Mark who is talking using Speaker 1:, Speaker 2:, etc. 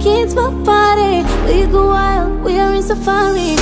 Speaker 1: kids will party We go wild, we are in safari.